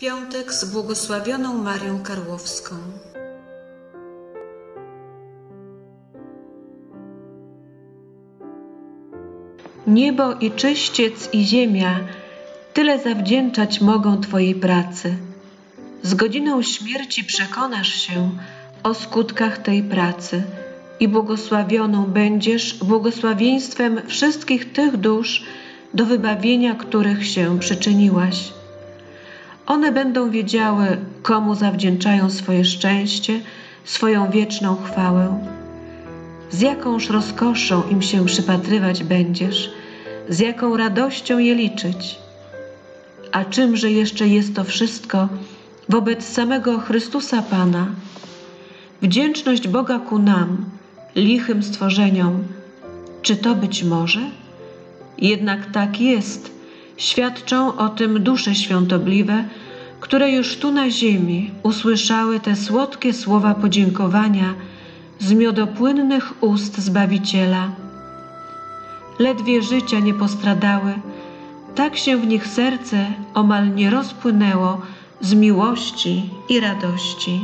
Piątek z błogosławioną Marią Karłowską. Niebo i czyściec i ziemia tyle zawdzięczać mogą Twojej pracy. Z godziną śmierci przekonasz się o skutkach tej pracy i błogosławioną będziesz błogosławieństwem wszystkich tych dusz, do wybawienia których się przyczyniłaś. One będą wiedziały, komu zawdzięczają swoje szczęście, swoją wieczną chwałę. Z jakąż rozkoszą im się przypatrywać będziesz, z jaką radością je liczyć. A czymże jeszcze jest to wszystko wobec samego Chrystusa Pana? Wdzięczność Boga ku nam, lichym stworzeniom, czy to być może? Jednak tak jest, świadczą o tym dusze świątobliwe, które już tu na ziemi usłyszały te słodkie słowa podziękowania z miodopłynnych ust Zbawiciela. Ledwie życia nie postradały, tak się w nich serce omal nie rozpłynęło z miłości i radości.